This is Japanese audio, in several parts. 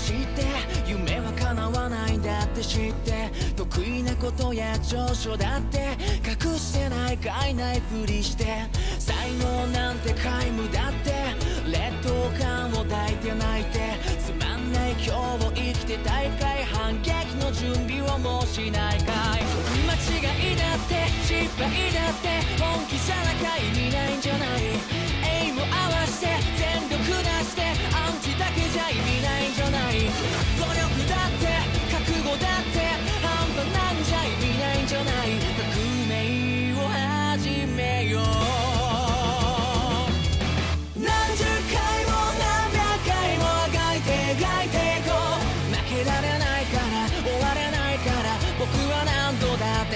して夢は叶わないだって知って。得意なことや長所だって隠してないかいないふりして。才能なんて皆無だって。劣等感を抱いて泣いてつまんない今日を生きて大会反撃の準備をもうしないかい。間違いだって失敗だって。本気じゃなきゃ意味ないんじゃない。エイム合わせて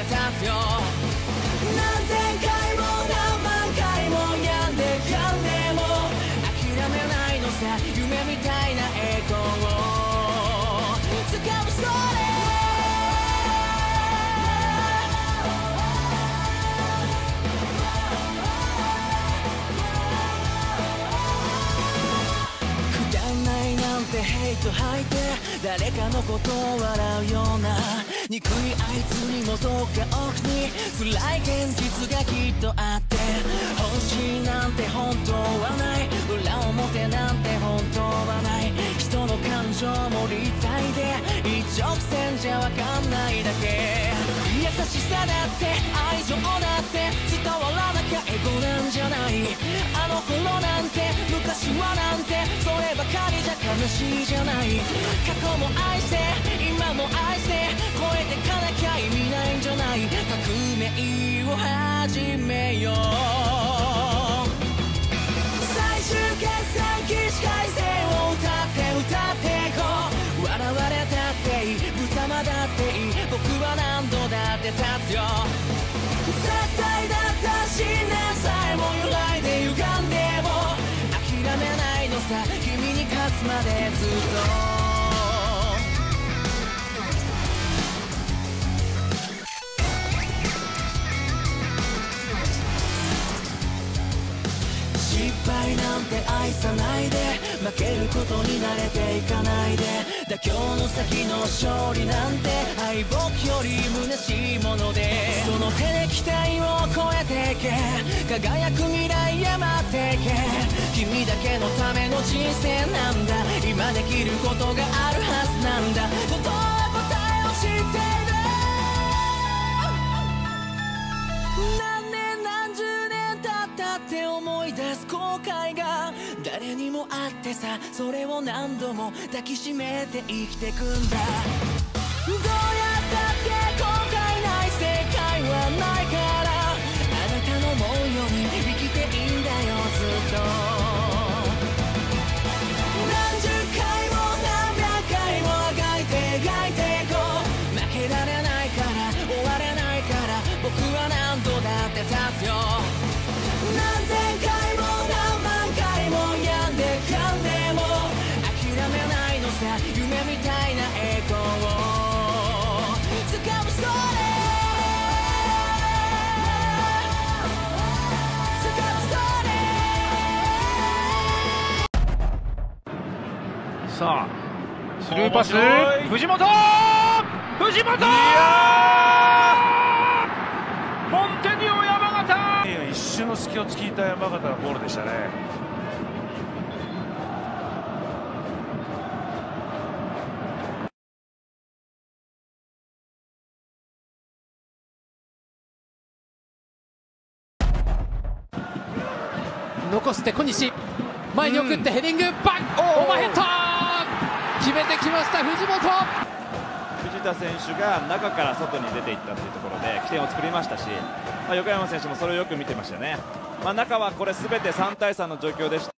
度だって立つよ何千回も何万回も病んで病んでも諦めないのさ夢みたいな栄光を掴むそれくだらないなんてヘイト吐いて誰かのことを笑うような憎い。あいつにもどうか奥に辛い現実がきっとあって本心なんて本当はない。裏表なんて本当はない。人の感情も立体で一直線じゃわかんない。だけ優しさだって愛情だって。伝わらなきゃエゴなんじゃない。あの頃なんて。昔はなんて。そればかりじゃ悲しいじゃない過去も愛して今も愛して超えてかなきゃ意味ないんじゃない革命を始めよう最終決戦起死回生を歌って歌っていこう笑われたっていい無様だっていい僕は何度だって立つよ。失敗なんて愛さないで。負けることに慣れていかないで。妥協の先の勝利なんて。敗北より虚しいもので。その手で期待を超えていけ。輝く未来へ待っていけ。君だけのための人生なんだ。今できることがあるはずなんだ。あってさそれを何度も抱きしめて生きてくんだ。どうやったって後悔ない世界はないからあなたの思うように生きていいんだよずっと。何十回も何百回もあがいてがいていこう。負けられないから終われないから僕は何度だって立つよ。さあスルーパス藤本!藤本!モンテディオ山形。一瞬の隙を突いた山形のボールでしたね。残して小西。前に送ってヘディング。バン。オーバーヘッド決めてきました藤本。藤田選手が中から外に出ていったというところで起点を作りましたし、まあ、横山選手もそれをよく見てましたね、まあ、中はこれ全て3対3の状況でした。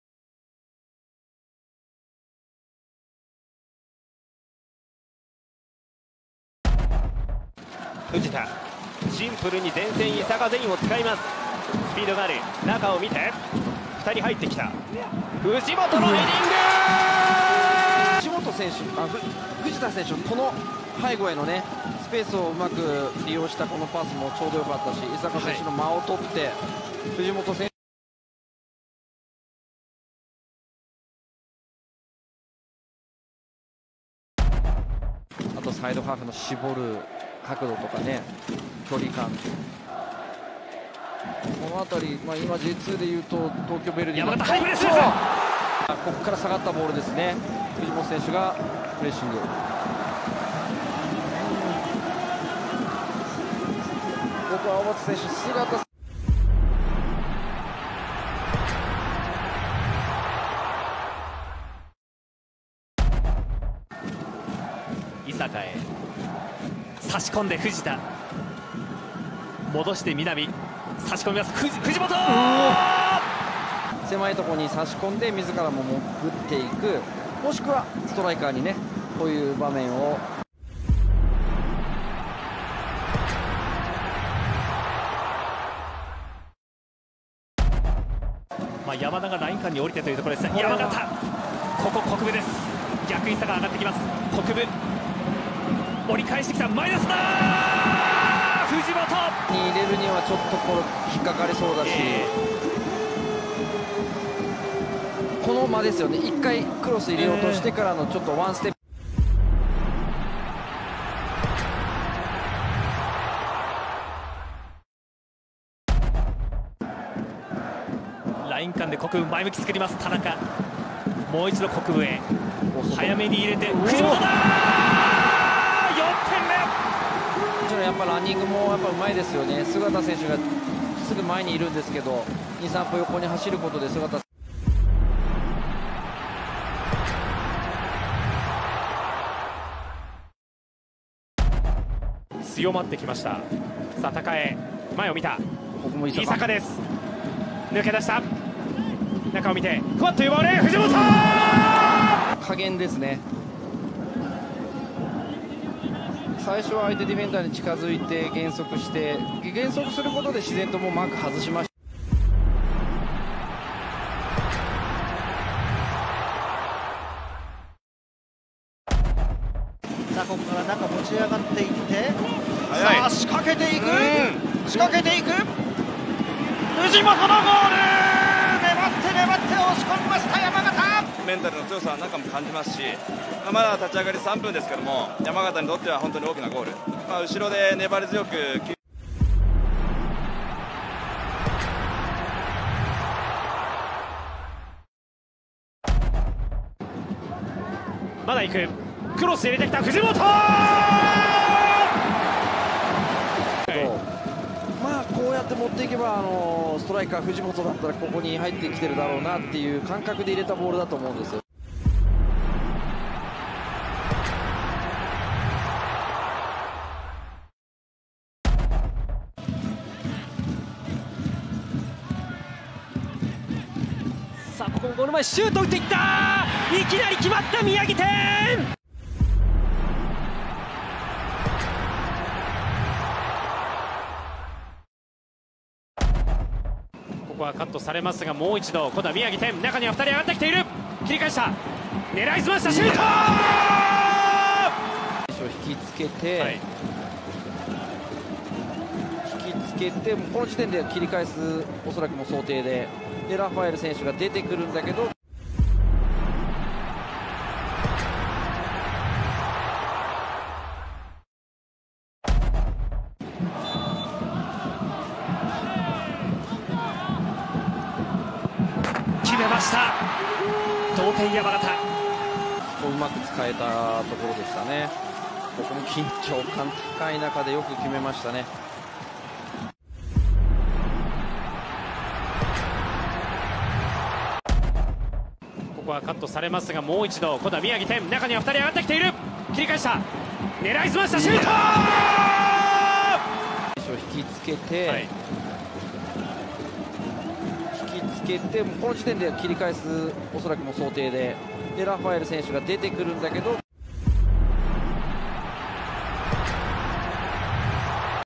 藤田シンプルに前線伊坂全員を使います。スピードがある。中を見て2人入ってきた。藤本のヘディング藤本選手あふ藤田選手この背後へのねスペースをうまく利用したこのパスもちょうどよかったし伊坂選手の間を取って、藤本選手あとサイドハーフの絞る角度とかね距離感。この辺り、まあ、今 J2 でいうと東京ベルディ山形ハイプレスそうここから下がったボールですね藤本選手がプレッシング。ここは小松選手姿伊坂へ。差し込んで藤田。戻して南。差し込みます。藤藤本!狭いところに差し込んで自らも潜っていくもしくはストライカーにねこういう場面を。まあ、山田がライン間に降りてというところです。が山形。ここ国分です。逆に差が上がってきます。国分。折り返してきた。マイナスだ藤本。に入れるにはちょっとこう引っかかりそうだし、この間ですよね。1回クロス入れようとしてからのちょっとワンステップ。ライン間で国分前向き作ります。田中。もう一度国分へ。早めに入れて藤本だ4点もちろんやっぱランニングもやっぱうまいですよね。姿選手がすぐ前にいるんですけど23歩横に走ることで姿強まってきました。さあ高江前を見た。ここも坂。坂です。抜け出した。中を見てふわっと奪われ藤本!加減ですね。最初は相手ディフェンダーに近づいて減速して減速することで自然ともうマーク外しましたさあここから中持ち上がっていって早いさあ仕掛けていく仕掛けていく藤本のゴール粘って粘って押し込みました山形。メンタルの強さは中も感じますし、まあまだ立ち上がり3分ですけども山形にとっては本当に大きなゴール、まあ、後ろで粘り強くまだ行く。クロス入れてきた藤本まあこうやって持っていけばあのストライカー藤本だったらここに入ってきてるだろうなっていう感覚で入れたボールだと思うんですよ。さあここもゴール前シュート打っていったいきなり決まった宮城点ここはカットされますがもう一度今度は宮城点中には2人上がってきている。切り返した。狙いすました。シュート！引きつけて、はい。引きつけてこの時点で切り返すおそらくも想定で。でラファエル選手が出てくるんだけど山形。こううまく使えたところでしたね。ここも緊張感高い中でよく決めましたね。ここはカットされますがもう一度今度は宮城点中には2人上がってきている。切り返した。狙いすましたシュート！引きつけて、はいけてこの時点で切り返すおそらくも想定で。でラファエル選手が出てくるんだけど